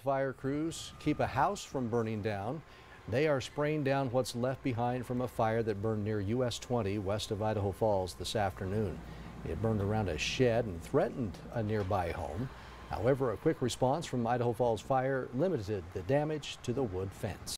fire crews keep a house from burning down. They are spraying down what's left behind from a fire that burned near US 20 west of Idaho Falls this afternoon. It burned around a shed and threatened a nearby home. However, a quick response from Idaho Falls Fire limited the damage to the wood fence.